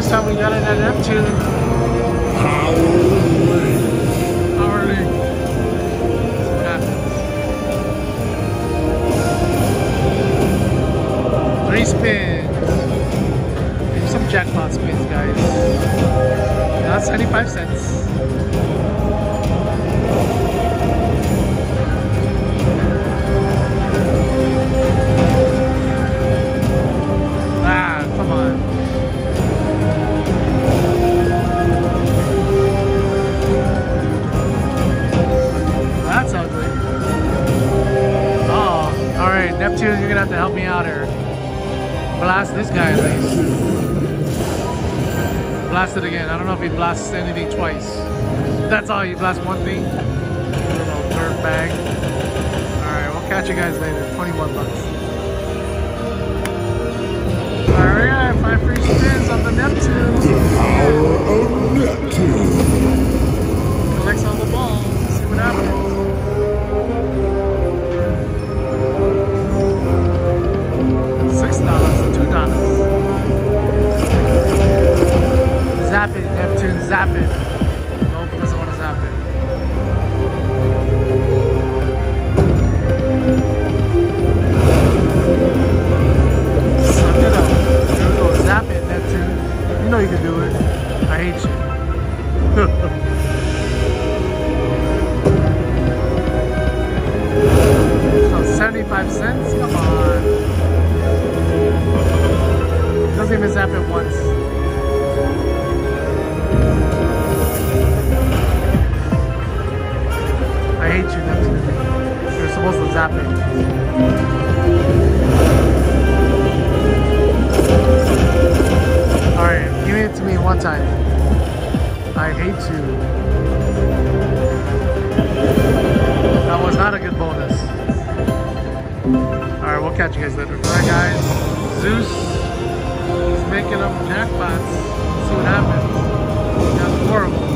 this time we got it at Neptune. Hourly. Three spins. Some jackpot spins, guys. That's 75 cents. Blast this guy at least. Blast it again. I don't know if he blasts anything twice. That's all, you blast one thing. Little dirt bag. Alright, we'll catch you guys later. 21 bucks. Alright, five free spins on the Neptune. The Power of Neptune. It. Alright, give it to me one time. I hate you. That was not a good bonus. Alright, we'll catch you guys later. Alright guys, Zeus is making up jackpots. Let's see what happens. That's horrible.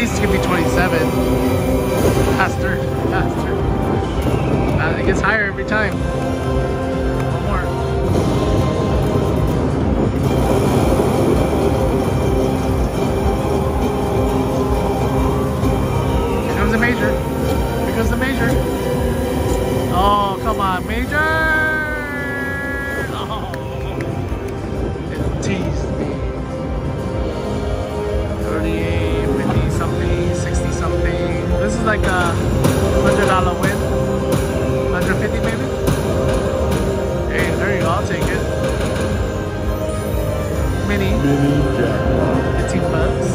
Least give me twenty-seven. Faster, faster. Uh, it gets higher every time. One more. Here comes the major. Here comes the major. Oh, come on, major! Like a $100 win. 150 maybe? Hey, there you go, I'll take it. Mini, Mini jackpot. 15 bucks.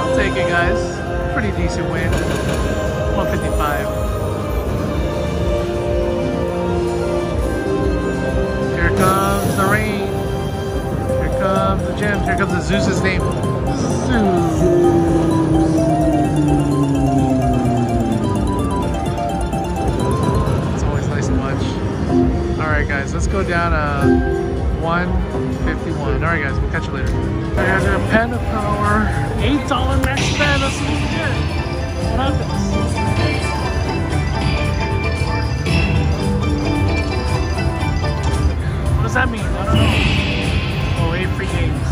I'll take it, guys. Pretty decent win. 155. Here comes the rain. Here comes the gems. Here comes the Zeus's name. Zeus. 151. Alright guys, we'll catch you later. Alright guys, we're at pen of power. $8 max. Let's see what we get. What happens? What does that mean? I don't know. Oh, eight free games.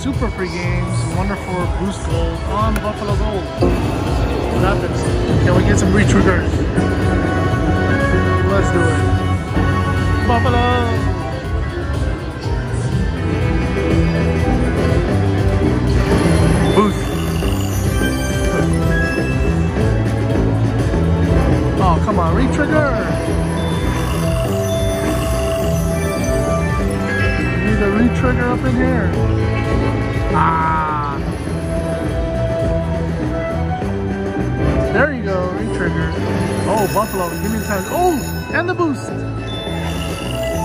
Super free games. Wonder 4 boost gold on Buffalo Gold. What happens? Can we get some retriggers? Let's do it. Buffalo! Give me the time. Oh, and the boost.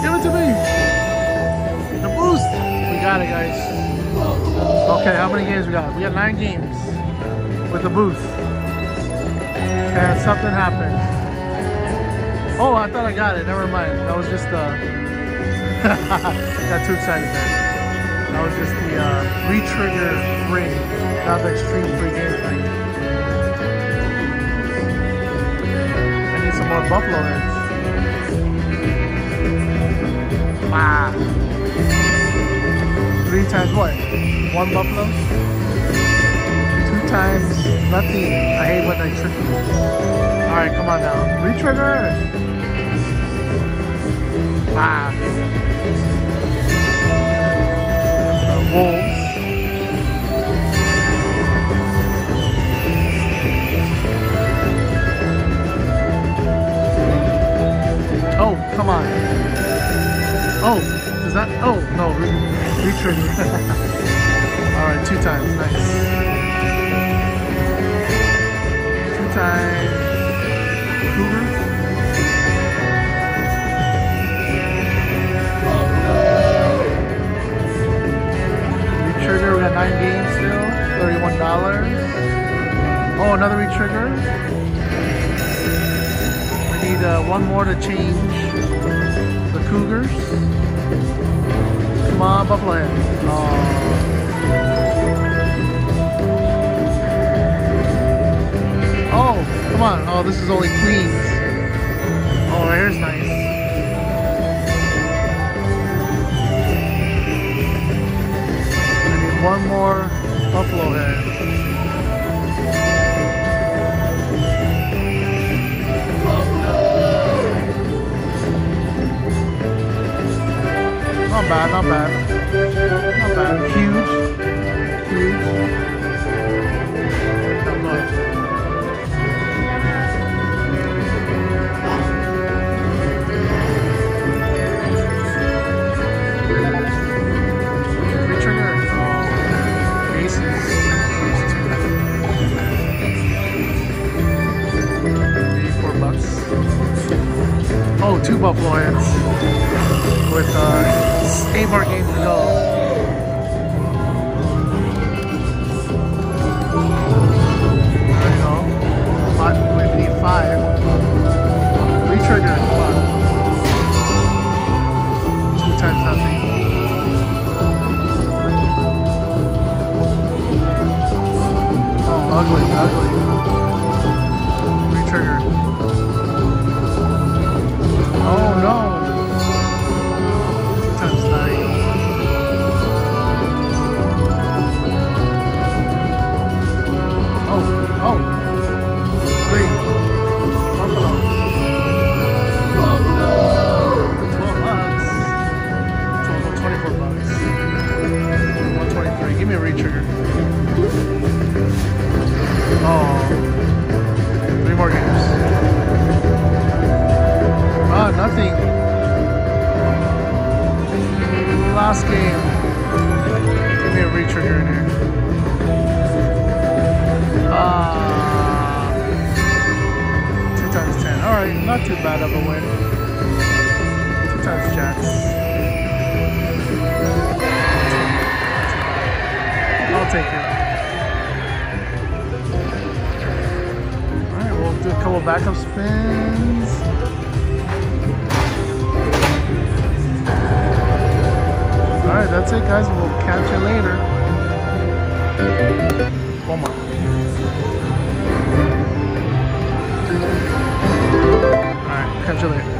Give it to me. The boost. We got it, guys. Okay, how many games we got? We got nine games with the boost. And something happened. Oh, I thought I got it. Never mind. That was just uh got too excited. That was just the uh, re-trigger ring, not the extreme free game ring. More buffalo heads. Wow. Three times what? One buffalo? Two times nothing. I hate when they trick me. Alright, come on now. Retrigger! Wow. Wolves. Come on. Oh, is that? Oh, no, re, re-trigger. Alright, two times, nice. Two times. Cougar. Retrigger, we got nine games still. $31. Oh, another retrigger. Need uh, one more to change the Cougars. Come on, Buffalo. Oh. Oh, come on. Oh, this is only Queens. Oh, here's nice. I need one more Buffalo Head. Not bad, not bad. Not bad. Huge. Huge. Not much. Oh, two. Bucks. Oh, two buffalo heads with uh, eight more games to go. You we need five. Two times nothing. Oh, ugly, ugly. Last game. Give me a retrigger in here. Ah. Two times ten. Alright, not too bad of a win. Two times jacks. I'll take it. Alright, we'll do a couple backup spins. right, that's it, guys. We'll catch you later. Walmart. All right, catch you later.